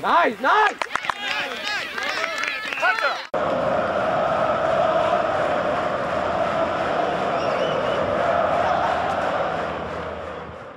Nice, nice!